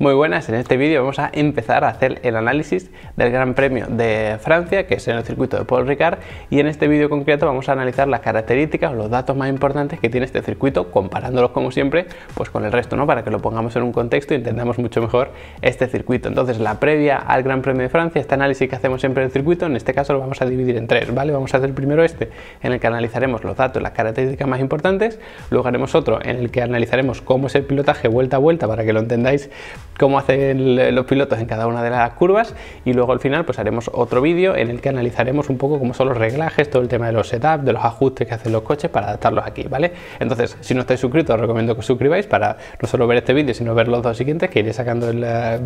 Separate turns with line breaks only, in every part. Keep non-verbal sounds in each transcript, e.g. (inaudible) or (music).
Muy buenas, en este vídeo vamos a empezar a hacer el análisis del Gran Premio de Francia, que es en el circuito de Paul Ricard, y en este vídeo concreto vamos a analizar las características o los datos más importantes que tiene este circuito, comparándolos como siempre pues con el resto, ¿no? para que lo pongamos en un contexto y entendamos mucho mejor este circuito. Entonces, la previa al Gran Premio de Francia, este análisis que hacemos siempre del circuito, en este caso lo vamos a dividir en tres, ¿vale? Vamos a hacer primero este, en el que analizaremos los datos, las características más importantes, luego haremos otro en el que analizaremos cómo es el pilotaje vuelta a vuelta, para que lo entendáis cómo hacen los pilotos en cada una de las curvas y luego al final pues haremos otro vídeo en el que analizaremos un poco cómo son los reglajes, todo el tema de los setups, de los ajustes que hacen los coches para adaptarlos aquí, ¿vale? Entonces, si no estáis suscritos, os recomiendo que os suscribáis para no solo ver este vídeo, sino ver los dos siguientes que iré sacando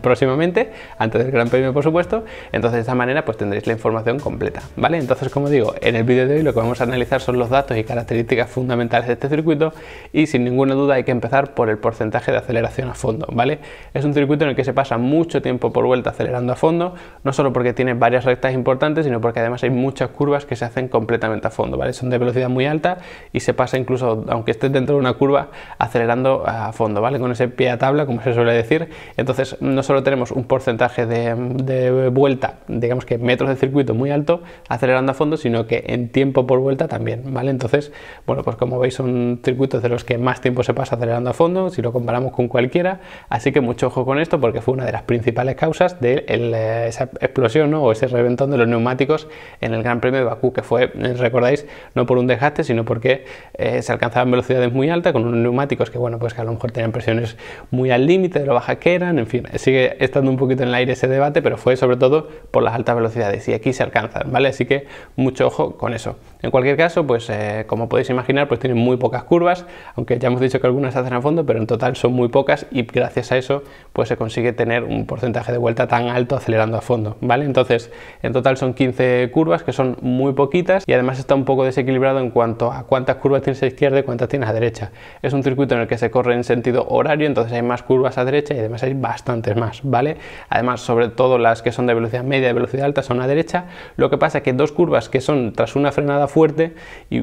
próximamente, antes del Gran Premio, por supuesto. Entonces, de esta manera, pues tendréis la información completa, ¿vale? Entonces, como digo, en el vídeo de hoy lo que vamos a analizar son los datos y características fundamentales de este circuito y sin ninguna duda hay que empezar por el porcentaje de aceleración a fondo, ¿vale? Es un circuito en el que se pasa mucho tiempo por vuelta acelerando a fondo, no solo porque tiene varias rectas importantes, sino porque además hay muchas curvas que se hacen completamente a fondo, ¿vale? Son de velocidad muy alta y se pasa incluso, aunque estés dentro de una curva, acelerando a fondo, ¿vale? Con ese pie a tabla, como se suele decir. Entonces, no solo tenemos un porcentaje de, de vuelta, digamos que metros de circuito muy alto, acelerando a fondo, sino que en tiempo por vuelta también, ¿vale? Entonces, bueno, pues como veis son circuitos de los que más tiempo se pasa acelerando a fondo, si lo comparamos con cualquiera, así que mucho ojo con esto porque fue una de las principales causas de eh, esa explosión o ese reventón de los neumáticos en el Gran Premio de Bakú, que fue, eh, recordáis, no por un desgaste, sino porque eh, se alcanzaban velocidades muy altas con unos neumáticos que, bueno, pues que a lo mejor tenían presiones muy al límite de lo baja que eran, en fin, sigue estando un poquito en el aire ese debate, pero fue sobre todo por las altas velocidades y aquí se alcanzan, ¿vale? Así que mucho ojo con eso. En cualquier caso, pues como podéis imaginar, pues tienen muy pocas curvas, aunque ya hemos dicho que algunas hacen a fondo, pero en total son muy pocas y gracias a eso pues se consigue tener un porcentaje de vuelta tan alto acelerando a fondo, ¿vale? Entonces, en total son 15 curvas, que son muy poquitas, y además está un poco desequilibrado en cuanto a cuántas curvas tienes a izquierda y cuántas tienes a derecha. Es un circuito en el que se corre en sentido horario, entonces hay más curvas a derecha y además hay bastantes más, ¿vale? Además, sobre todo las que son de velocidad media y velocidad alta son a derecha, lo que pasa es que dos curvas que son tras una frenada fuerte y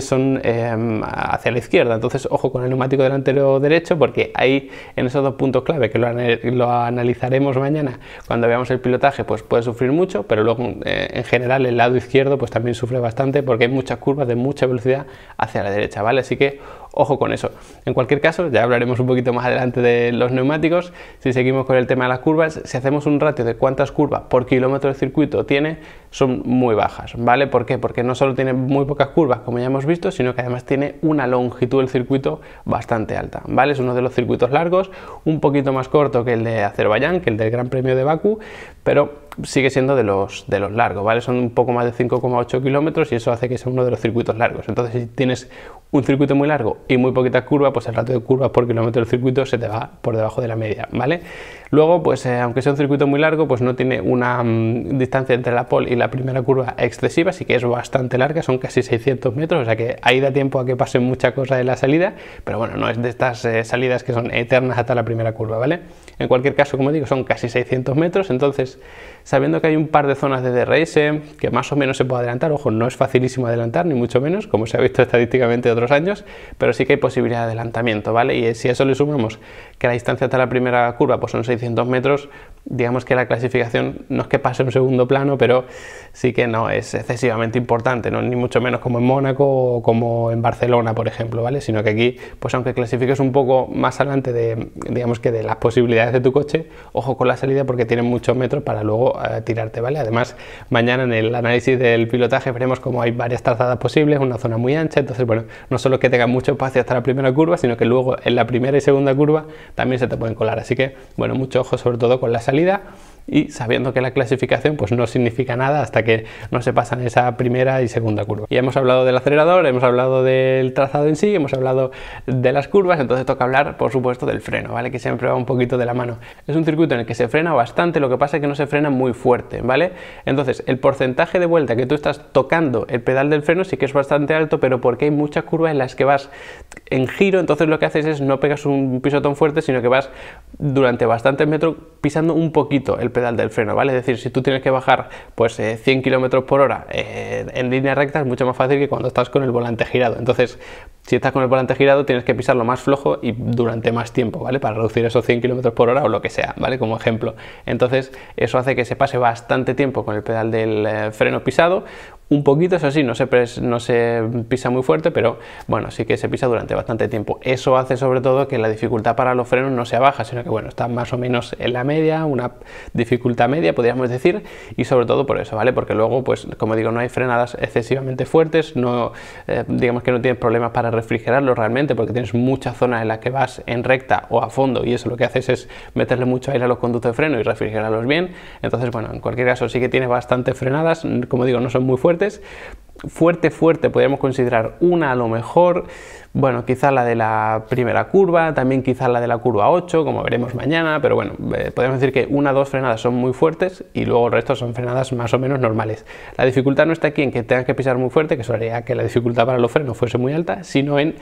son em, hacia la izquierda, entonces ojo con el neumático delantero derecho porque ahí en esos dos puntos clave que lo, lo analizaremos mañana cuando veamos el pilotaje, pues puede sufrir mucho, pero luego eh, en general el lado izquierdo pues también sufre bastante porque hay muchas curvas de mucha velocidad hacia la derecha, ¿vale? Así que ojo con eso. En cualquier caso, ya hablaremos un poquito más adelante de los neumáticos. Si seguimos con el tema de las curvas, si hacemos un ratio de cuántas curvas por kilómetro de circuito tiene, son muy bajas, ¿vale? ¿Por qué? Porque no solo tiene muy pocas curvas, como ya hemos visto, sino que además tiene una longitud del circuito bastante alta, ¿vale? Es uno de los circuitos largos, un poquito más corto que el de Azerbaiyán, que el del Gran Premio de Bakú, pero sigue siendo de los, de los largos, ¿vale? Son un poco más de 5,8 kilómetros y eso hace que sea uno de los circuitos largos. Entonces, si tienes un circuito muy largo y muy poquitas curvas, pues el ratio de curvas por kilómetro del circuito se te va por debajo de la media, ¿vale? Luego, pues eh, aunque sea un circuito muy largo, pues no tiene una mm, distancia entre la pole y la primera curva excesiva, así que es bastante larga, son casi 600 metros, o sea que ahí da tiempo a que pase mucha cosa en la salida, pero bueno, no es de estas eh, salidas que son eternas hasta la primera curva, ¿vale? En cualquier caso, como digo, son casi 600 metros, entonces sabiendo que hay un par de zonas de DRS que más o menos se puede adelantar, ojo, no es facilísimo adelantar, ni mucho menos, como se ha visto (laughs) estadísticamente otros años, pero sí que hay posibilidad de adelantamiento, ¿vale? Y si a eso le sumamos que la distancia hasta la primera curva pues son 600 metros, digamos que la clasificación no es que pase un segundo plano, pero sí que no es excesivamente importante, ¿no? ni mucho menos como en Mónaco o como en Barcelona, por ejemplo, ¿vale? Sino que aquí, pues aunque clasifiques un poco más adelante de, digamos que de las posibilidades de tu coche, ojo con la salida porque tienen muchos metros para luego eh, tirarte, ¿vale? Además, mañana en el análisis del pilotaje veremos cómo hay varias trazadas posibles, una zona muy ancha, entonces, bueno, no solo que tenga mucho espacio hasta la primera curva, sino que luego en la primera y segunda curva también se te pueden colar, así que, bueno, mucho ojo sobre todo con la salida salida y sabiendo que la clasificación pues no significa nada hasta que no se pasan esa primera y segunda curva. Y hemos hablado del acelerador, hemos hablado del trazado en sí, hemos hablado de las curvas, entonces toca hablar por supuesto del freno, ¿vale? Que siempre va un poquito de la mano. Es un circuito en el que se frena bastante, lo que pasa es que no se frena muy fuerte, ¿vale? Entonces el porcentaje de vuelta que tú estás tocando el pedal del freno sí que es bastante alto, pero porque hay muchas curvas en las que vas en giro, entonces lo que haces es no pegas un pisotón fuerte, sino que vas durante bastantes metros pisando un poquito el pedal del freno, ¿vale? Es decir, si tú tienes que bajar pues 100 eh, km por hora eh, en línea recta es mucho más fácil que cuando estás con el volante girado. Entonces, si estás con el volante girado tienes que pisarlo más flojo y durante más tiempo, ¿vale? Para reducir esos 100 km por hora o lo que sea, ¿vale? Como ejemplo. Entonces eso hace que se pase bastante tiempo con el pedal del eh, freno pisado, un poquito, eso sí, no se, no se pisa muy fuerte, pero bueno, sí que se pisa durante bastante tiempo. Eso hace sobre todo que la dificultad para los frenos no sea baja, sino que bueno, está más o menos en la media, una dificultad media, podríamos decir, y sobre todo por eso, ¿vale? Porque luego, pues como digo, no hay frenadas excesivamente fuertes, no, eh, digamos que no tienes problemas para refrigerarlo realmente, porque tienes muchas zonas en las que vas en recta o a fondo, y eso lo que haces es meterle mucho aire a los conductos de freno y refrigerarlos bien. Entonces, bueno, en cualquier caso sí que tiene bastante frenadas, como digo, no son muy fuertes Fuerte, fuerte, podríamos considerar una a lo mejor, bueno, quizás la de la primera curva, también quizás la de la curva 8, como veremos mañana, pero bueno, eh, podemos decir que una o dos frenadas son muy fuertes y luego el resto son frenadas más o menos normales. La dificultad no está aquí en que tengas que pisar muy fuerte, que eso haría que la dificultad para los frenos fuese muy alta, sino en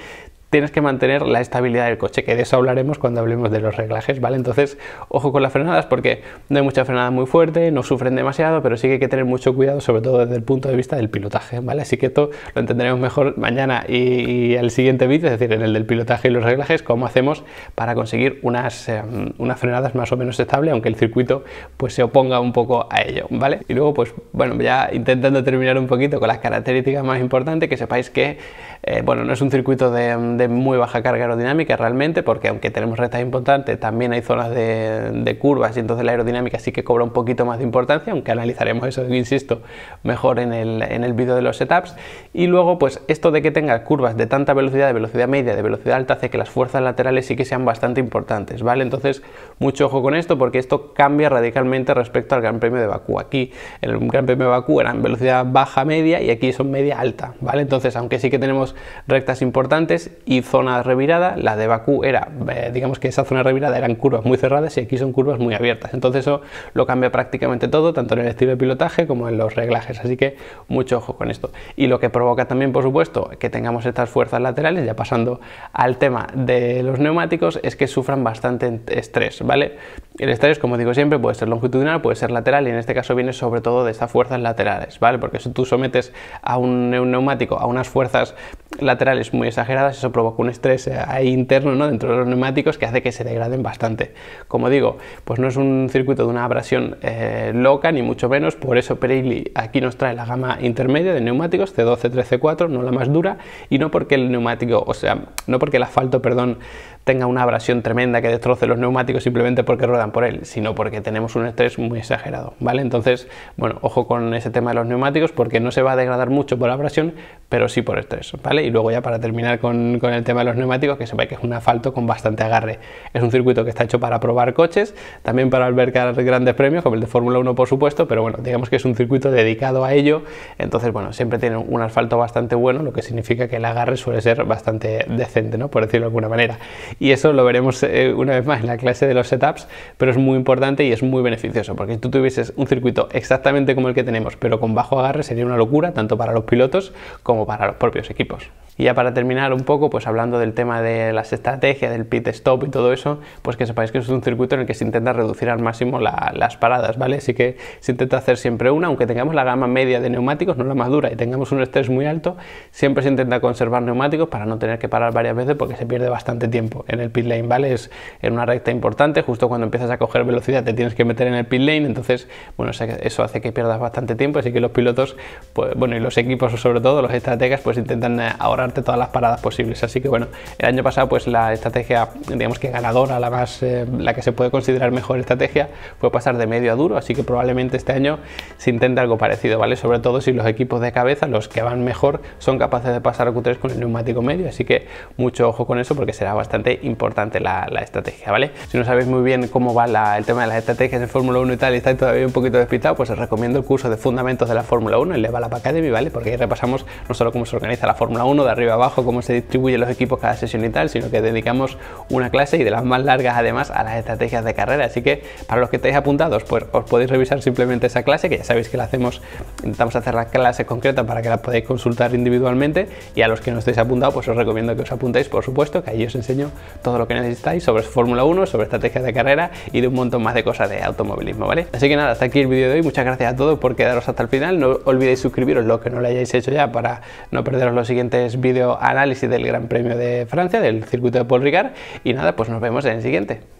tienes que mantener la estabilidad del coche, que de eso hablaremos cuando hablemos de los reglajes, ¿vale? Entonces, ojo con las frenadas porque no hay mucha frenada muy fuerte, no sufren demasiado, pero sí que hay que tener mucho cuidado, sobre todo desde el punto de vista del pilotaje, ¿vale? Así que esto lo entenderemos mejor mañana y, el siguiente vídeo, es decir, en el del pilotaje y los reglajes, cómo hacemos para conseguir unas, eh, unas frenadas más o menos estables, aunque el circuito pues se oponga un poco a ello, ¿vale? Y luego, pues, bueno, ya intentando terminar un poquito con las características más importantes, que sepáis que, eh, bueno, no es un circuito de de muy baja carga aerodinámica realmente, porque aunque tenemos rectas importantes, también hay zonas de, curvas y entonces la aerodinámica sí que cobra un poquito más de importancia, aunque analizaremos eso, insisto, mejor en el, en el vídeo de los setups. Y luego, pues esto de que tenga curvas de tanta velocidad, de velocidad media, de velocidad alta, hace que las fuerzas laterales sí que sean bastante importantes, ¿vale? Entonces, mucho ojo con esto, porque esto cambia radicalmente respecto al Gran Premio de Bakú. Aquí, en el Gran Premio de Bakú eran velocidad baja media y aquí son media alta, ¿vale? Entonces, aunque sí que tenemos rectas importantes y zona revirada, la de Bakú era, eh, digamos que esa zona revirada eran curvas muy cerradas y aquí son curvas muy abiertas. Entonces eso lo cambia prácticamente todo, tanto en el estilo de pilotaje como en los reglajes. Así que mucho ojo con esto. Y lo que provoca también, por supuesto, que tengamos estas fuerzas laterales, ya pasando al tema de los neumáticos, es que sufran bastante estrés, ¿vale? El estrés, como digo siempre, puede ser longitudinal, puede ser lateral y en este caso viene sobre todo de estas fuerzas laterales, ¿vale? Porque si tú sometes a un neumático a unas fuerzas laterales muy exageradas, eso provoca un estrés eh, ahí interno ¿no? dentro de los neumáticos que hace que se degraden bastante. Como digo, pues no es un circuito de una abrasión eh, loca, ni mucho menos, por eso Pirelli aquí nos trae la gama intermedia de neumáticos C12, C13, C4, no la más dura, y no porque el neumático, o sea, no porque el asfalto, perdón, tenga una abrasión tremenda que destroce los neumáticos simplemente porque ruedan por él, sino porque tenemos un estrés muy exagerado, ¿vale? Entonces, bueno, ojo con ese tema de los neumáticos porque no se va a degradar mucho por abrasión, pero sí por estrés, ¿vale? Y luego ya para terminar con, con el tema de los neumáticos, que sepáis que es un asfalto con bastante agarre. Es un circuito que está hecho para probar coches, también para albergar grandes premios, como el de Fórmula 1 por supuesto, pero bueno, digamos que es un circuito dedicado a ello, entonces, bueno, siempre tiene un asfalto bastante bueno, lo que significa que el agarre suele ser bastante decente, ¿no? Por decirlo de alguna manera y eso lo veremos eh, una vez más en la clase de los setups, pero es muy importante y es muy beneficioso, porque si tú tuvieses un circuito exactamente como el que tenemos, pero con bajo agarre, sería una locura, tanto para los pilotos como para los propios equipos. Y ya para terminar un poco, pues hablando del tema de las estrategias, del pit stop y todo eso, pues que sepáis que es un circuito en el que se intenta reducir al máximo las paradas, ¿vale? Así que se intenta hacer siempre una, aunque tengamos la gama media de neumáticos, no la más dura, y tengamos un estrés muy alto, siempre se intenta conservar neumáticos para no tener que parar varias veces porque se pierde bastante tiempo en el pit lane, ¿vale? Es en una recta importante, justo cuando empiezas a coger velocidad te tienes que meter en el pit lane, entonces, bueno, eso hace que pierdas bastante tiempo, así que los pilotos, pues, bueno, y los equipos sobre todo, los estrategas, pues intentan eh, ahorrar todas las paradas posibles. Así que bueno, el año pasado pues la estrategia, digamos que ganadora, la más, eh, la que se puede considerar mejor estrategia, fue pasar de medio a duro, así que probablemente este año se intente algo parecido, ¿vale? Sobre todo si los equipos de cabeza, los que van mejor, son capaces de pasar a Q3 con el neumático medio, así que mucho ojo con eso porque será bastante importante la, estrategia, ¿vale? Si no sabéis muy bien cómo va el tema de las estrategias en Fórmula 1 y tal y estáis todavía un poquito despistado, pues os recomiendo el curso de Fundamentos de la Fórmula 1, el Level Up Academy, ¿vale? Porque ahí repasamos no solo cómo se organiza la Fórmula 1 de arriba abajo, cómo se distribuyen los equipos cada sesión y tal, sino que dedicamos una clase y de las más largas además a las estrategias de carrera. Así que para los que estáis apuntados, pues os podéis revisar simplemente esa clase, que ya sabéis que la hacemos, intentamos hacer la clase concreta para que la podáis consultar individualmente. Y a los que no estéis apuntados, pues os recomiendo que os apuntéis, por supuesto, que ahí os enseño todo lo que necesitáis sobre Fórmula 1, sobre estrategias de carrera y de un montón más de cosas de automovilismo, ¿vale? Así que nada, hasta aquí el vídeo de hoy, muchas gracias a todos por quedaros hasta el final, no olvidéis suscribiros lo que no lo hayáis hecho ya para no perderos los siguientes vídeos análisis del Gran Premio de Francia, del circuito de Paul Ricard y nada, pues nos vemos en el siguiente.